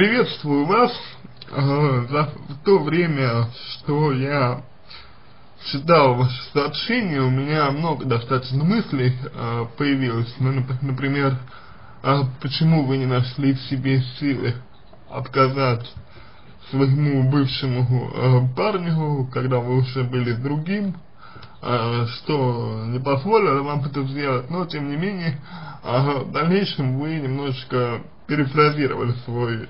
приветствую вас. Э, за то время, что я читал ваше сообщение, у меня много достаточно мыслей э, появилось. Ну, например, э, почему вы не нашли в себе силы отказать своему бывшему э, парню, когда вы уже были с другим, что не позволило вам это сделать, но тем не менее, в дальнейшем вы немножечко перефразировали свой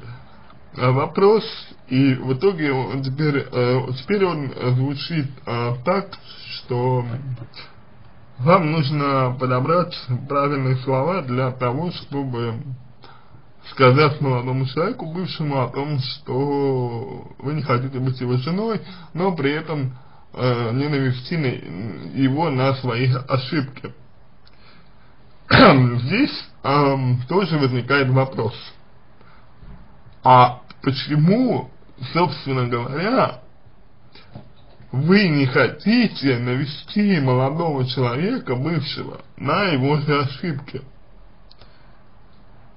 э, вопрос, и в итоге он теперь, э, теперь он звучит э, так, что вам нужно подобрать правильные слова для того, чтобы сказать молодому человеку, бывшему, о том, что вы не хотите быть его женой, но при этом э, не навести на его на свои ошибки. Здесь э, тоже возникает вопрос, а почему, собственно говоря, вы не хотите навести молодого человека, бывшего, на его же ошибки?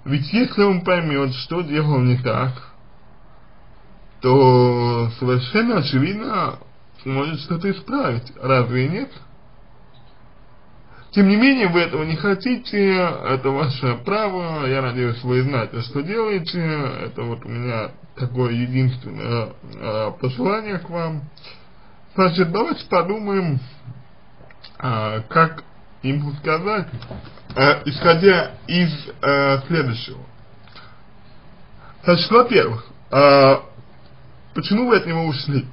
Ведь если он поймет, что делал не так, то совершенно очевидно сможет что-то исправить. Разве нет? Тем не менее, вы этого не хотите, это ваше право, я надеюсь, вы знаете, что делаете, это вот у меня такое единственное э, пожелание к вам. Значит, давайте подумаем, э, как ему сказать, э, исходя из э, следующего. Значит, во-первых, э, почему вы от него ушли?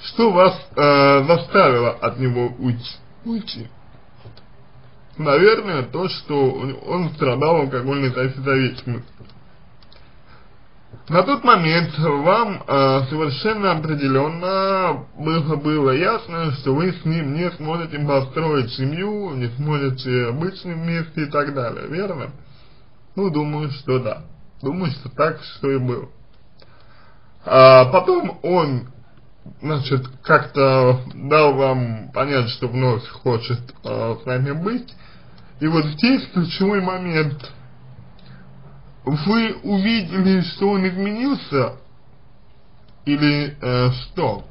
Что вас э, заставило от него уйти? Уйти? Наверное, то, что он страдал алкогольной зависимостью. На тот момент вам э, совершенно определенно было, было ясно, что вы с ним не сможете построить семью, не сможете быть с ним вместе и так далее, верно? Ну, думаю, что да. Думаю, что так, что и было. А потом он, значит, как-то дал вам понять, что вновь хочет э, с вами быть. И вот здесь ключевой момент – вы увидели, что он изменился или э, что?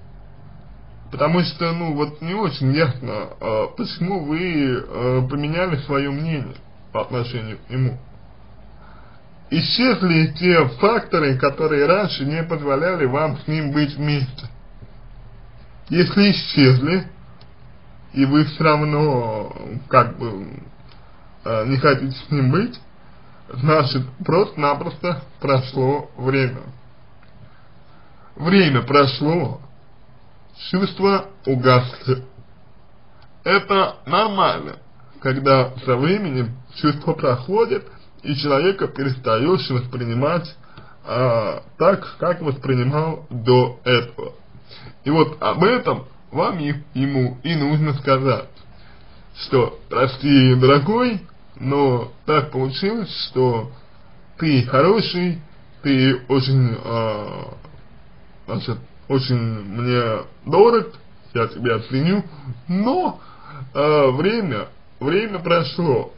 Потому что, ну, вот не очень ясно, э, почему вы э, поменяли свое мнение по отношению к нему. Исчезли те факторы, которые раньше не позволяли вам с ним быть вместе. Если исчезли, и вы все равно, как бы, э, не хотите с ним быть, Значит, просто-напросто прошло время. Время прошло, чувства угасли. Это нормально, когда со временем чувство проходит, и человека перестаешь воспринимать а, так, как воспринимал до этого. И вот об этом вам ему и нужно сказать, что, прости, дорогой, но так получилось, что ты хороший, ты очень, э, значит, очень мне дорог, я тебя ценю, но э, время, время прошло,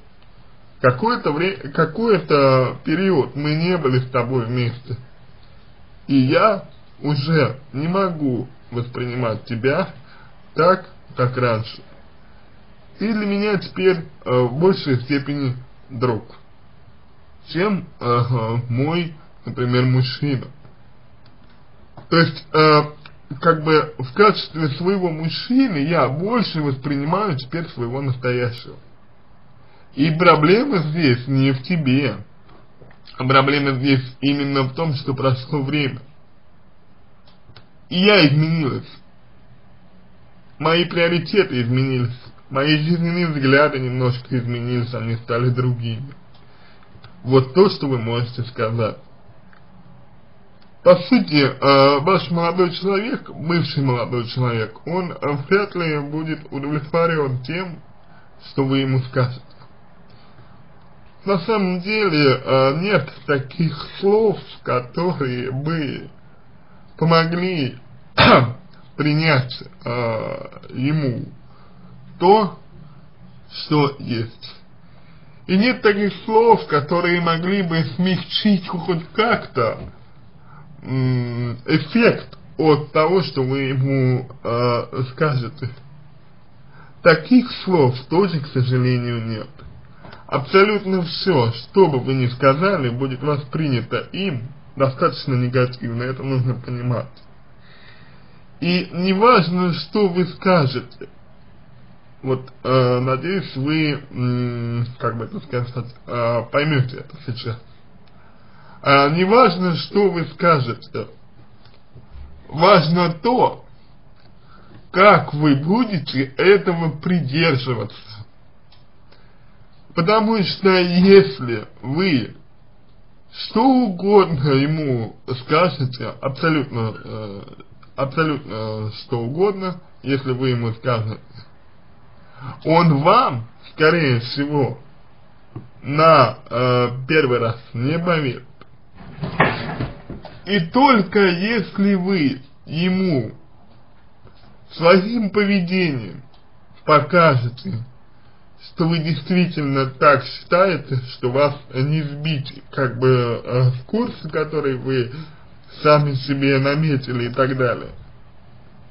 какой-то время, какой-то период мы не были с тобой вместе, и я уже не могу воспринимать тебя так, как раньше ты для меня теперь э, в большей степени друг, чем э, мой, например, мужчина. То есть, э, как бы в качестве своего мужчины я больше воспринимаю теперь своего настоящего. И проблема здесь не в тебе, а проблема здесь именно в том, что прошло время. И я изменилась. Мои приоритеты изменились. Мои жизненные взгляды немножко изменились, они стали другими. Вот то, что вы можете сказать. По сути, э, ваш молодой человек, бывший молодой человек, он вряд ли будет удовлетворен тем, что вы ему скажете. На самом деле э, нет таких слов, которые бы помогли принять ему то, что есть. И нет таких слов, которые могли бы смягчить хоть как-то эффект от того, что вы ему э, скажете. Таких слов тоже, к сожалению, нет. Абсолютно все, что бы вы ни сказали, будет воспринято им достаточно негативно, это нужно понимать. И неважно, что вы скажете, вот, э, надеюсь, вы, э, как бы это сказать, э, поймете это сейчас. Э, неважно, что вы скажете, важно то, как вы будете этого придерживаться. Потому что если вы что угодно ему скажете, абсолютно, э, абсолютно что угодно, если вы ему скажете, он вам, скорее всего, на э, первый раз не поверит. И только если вы ему своим поведением покажете, что вы действительно так считаете, что вас не сбить как бы э, в курс, который вы сами себе наметили и так далее,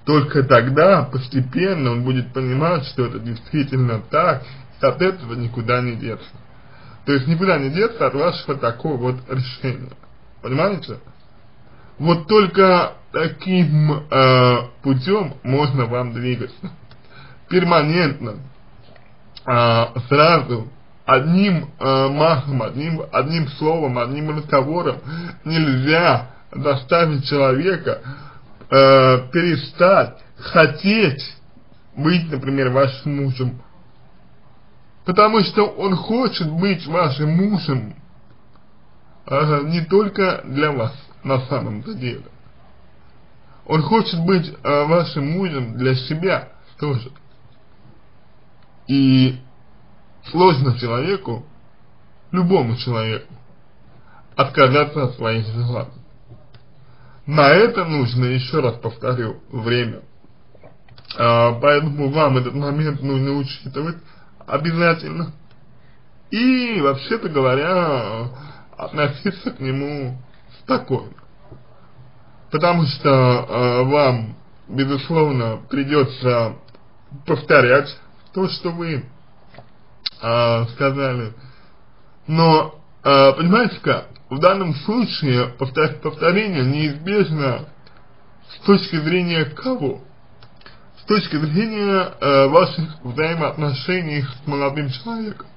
только тогда постепенно он будет понимать, что это действительно так, и от этого никуда не деться. То есть никуда не деться от вашего такого вот решения. Понимаете? Вот только таким э, путем можно вам двигаться. Перманентно, сразу, одним э, махом, одним, одним словом, одним разговором нельзя заставить человека э, перестать хотеть быть, например, вашим мужем. Потому что он хочет быть вашим мужем э, не только для вас на самом-то деле. Он хочет быть э, вашим мужем для себя тоже. И сложно человеку, любому человеку, отказаться от своих желаний. На это нужно, еще раз повторю, время. А, поэтому вам этот момент нужно учитывать обязательно. И, вообще-то говоря, относиться к нему спокойно. Потому что э, вам, безусловно, придется повторять то, что вы э, сказали. Но, э, понимаете как, в данном случае повтор повторение неизбежно с точки зрения кого? С точки зрения э, ваших взаимоотношений с молодым человеком.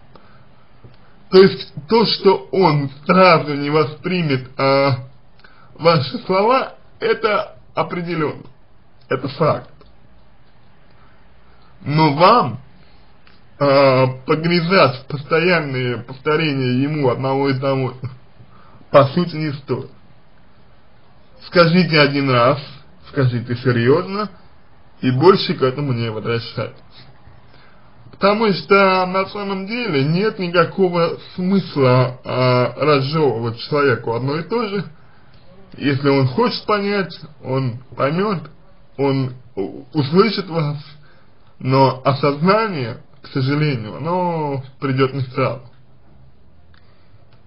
То есть то, что он сразу не воспримет э, ваши слова, это определенно, это факт. Но вам э, погрязать в постоянные повторения ему одного и того по сути не стоит. Скажите один раз, скажите серьезно, и больше к этому не возвращайтесь. Потому что на самом деле нет никакого смысла э, разжевывать человеку одно и то же. Если он хочет понять, он поймет, он услышит вас, но осознание, к сожалению, оно придет не сразу.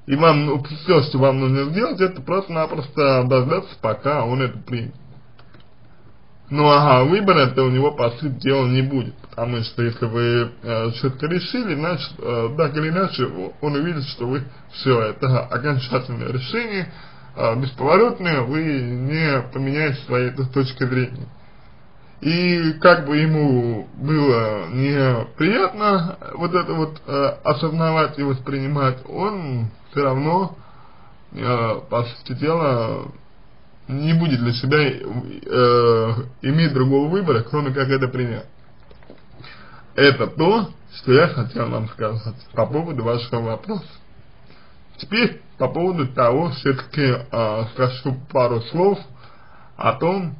И вам, ну, все, что вам нужно сделать, это просто-напросто дождаться, пока он это примет. Ну ага, выбора-то у него, по сути дела, не будет. Потому что если вы э, что-то решили, значит, э, так или иначе, он увидит, что вы все, это окончательное решение, э, бесповоротное, вы не поменяете своей точки зрения. И как бы ему было неприятно вот это вот э, осознавать и воспринимать, он все равно, э, по сути дела, не будет для себя э, иметь другого выбора, кроме как это принять. Это то, что я хотел вам сказать по поводу вашего вопроса. Теперь по поводу того, все-таки э, скажу пару слов о том,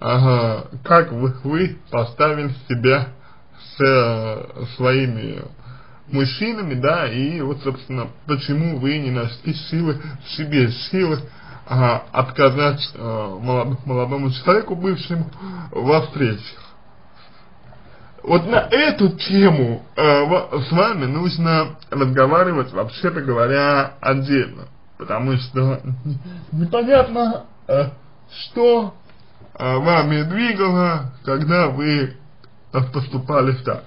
э, как вы, вы поставили себя с э, своими мужчинами, да, и вот, собственно, почему вы не нашли силы в себе, силы а, отказать а, молодому, молодому человеку, бывшему, во встречах. вот на эту тему э, с вами нужно разговаривать, вообще-то говоря, отдельно. Потому что непонятно, э, что вами двигало, когда вы поступали так.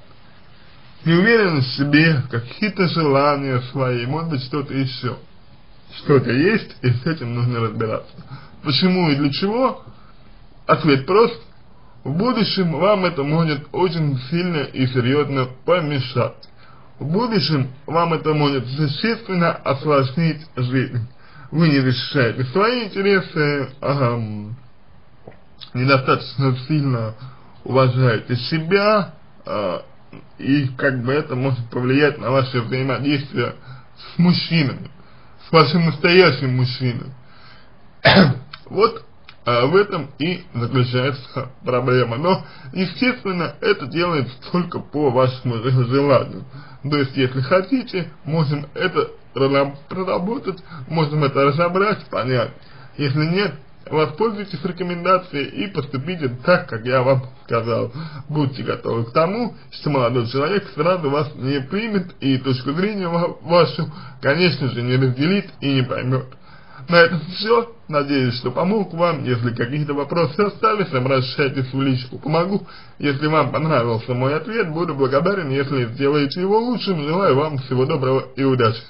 Не уверены в себе, какие-то желания свои, может быть что-то еще. Что-то есть, и с этим нужно разбираться. Почему и для чего? Ответ прост в будущем вам это может очень сильно и серьезно помешать. В будущем вам это может существенно осложнить жизнь. Вы не защищаете свои интересы, эм, недостаточно сильно уважаете себя, э, и как бы это может повлиять на ваше взаимодействие с мужчинами, с вашим настоящим мужчиной. вот а в этом и заключается проблема. Но, естественно, это делается только по вашему желанию. То есть, если хотите, можем это проработать, можем это разобрать, понять. Если нет, воспользуйтесь рекомендацией и поступите так, как я вам сказал. Будьте готовы к тому, что молодой человек сразу вас не примет и точку зрения вашу, конечно же, не разделит и не поймет. На этом все. Надеюсь, что помог вам. Если какие-то вопросы остались, обращайтесь в личку. Помогу. Если вам понравился мой ответ, буду благодарен, если сделаете его лучшим. Желаю вам всего доброго и удачи.